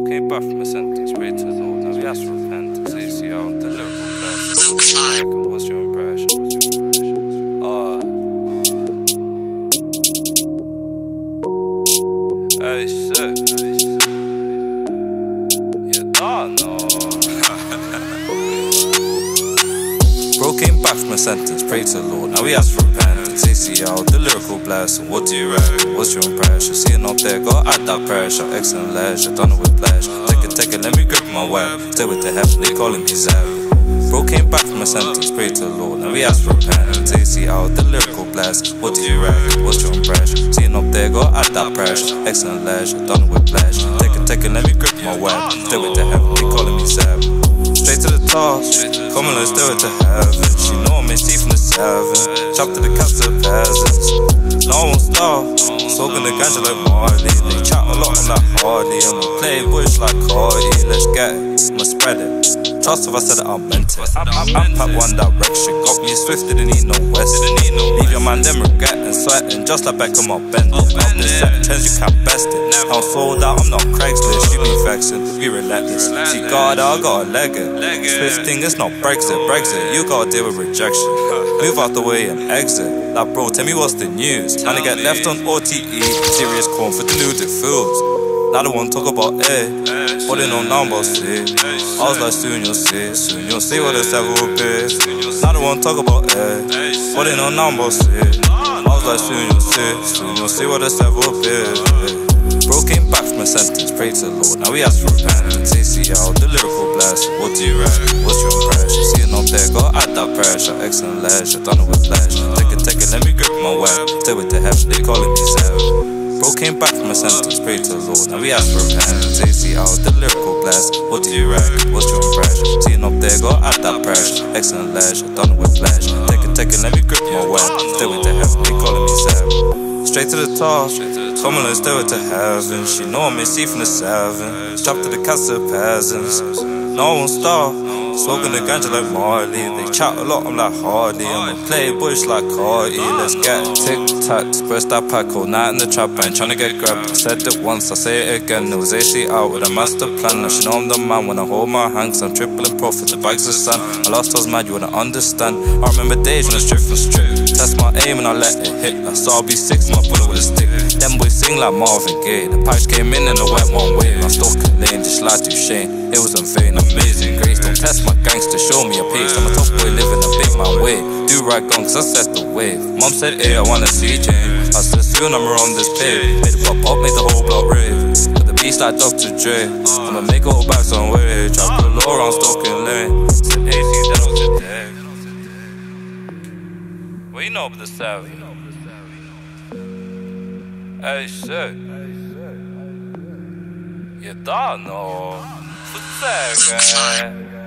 back from a sentence, pray to the Lord. Now we ask for repentance, ACL, the lyrical blessing. What's your impression? Uh, hey, shit. Yeah, nah, no. Bro came back from a sentence, pray to the Lord. Now we ask for repentance, ACL, the lyrical blessing. What do you reckon? What's your impression? Seeing up there, got at that pressure. Excellent leisure, done it with pleasure. Take it, take it, let me grip my web. Stay with the heaven, they calling me Zeb. Bro came back from a sentence, pray to the Lord. Now we ask for repentance, ACL, the lyrical blast. What do you reckon? What's your impression? Seeing up there, got at that pressure. Excellent leisure, done it with flash. Take it, take it, let me grip my web. Stay with the heaven, they calling me Zeb. Straight to the top, come on, let's do it to heaven. She know me, see from the seven. Chop to the cups of peasants. No one stop, smoking the ganja like Marley. They chat a lot, I'm like Hardy. I'ma play bush like Cardi. Let's get it, I'ma spread it. Trust if I said it, I meant it. I'm, I'm, I'm one direction, got me swift, didn't need no west. Leave your man them regretting, sweating, just like my bend. Off the set, trends, you can't best it. I'm sold out, I'm not Craigslist, you be vexing, be relentless. See, God, I got a leg it. Swift thing, it's not Brexit, Brexit, you gotta deal with rejection. Move out the way and exit. Like, bro, tell me what's the news. Man, I get left on OTE, serious corn for deluded fools. Now they wanna talk about eh, they know now see. I was like, soon you'll see, soon you'll see what the seven will be. Now they wanna talk about what they know now about see. I was like, soon you'll see, soon you'll see what the seven will be. Bro came back from a sentence, pray to the Lord. Now we ask for repentance, ACL, the lyrical blast. What do you reckon? What's your impression? Seeing up there, got at that pressure. Excellent leisure, done it with pleasure. Take it, take it, let me grip my web. Stay with the heaven, they calling me Sarah. Bro came back from a sentence, pray to the Lord. Now we ask for repentance, out the lyrical blast. What do you reckon? What's your impression? Seeing up there, got at that pressure. Excellent leisure, done it with pleasure. Take it, take it, let me grip my web. Stay with the heaven, they calling me Sarah. Straight to the top, come on, let's do it to heaven. She know me, see from the seven. Drop to the cast of peasants. No one stop. Smoking the ganja like Marley. They chat a lot, I'm like Hardy. I'ma play bush like Cardi. Let's get tic tac, express that pack all night in the trap. I ain't tryna get grabbed. I Said it once, I say it again. It was AC out with a master plan. Now she know I'm the man when I hold my hand. Cause I'm tripling profit, the bags of sand. I lost, I was mad, you wanna understand. I remember days when I strip from strip. That's my aim and I let it hit. I saw B6, my bullet with a stick. Them boys sing like Marvin Gaye. The package came in and I went one way. I stalking lane, just like Duchesne. It was unfair, amazing grace. Don't test my gangster, show me a pace. I'm a top boy living a big man way. Do right gone, cause I set the wave. Mom said, hey, I wanna see James. I said, soon I'm around this page. Made the pop up, made the whole block rave. Got the beast like Dr. Dre. I'ma make all back some way. The low around stalking lane. Know about the don't know. What's that, guy?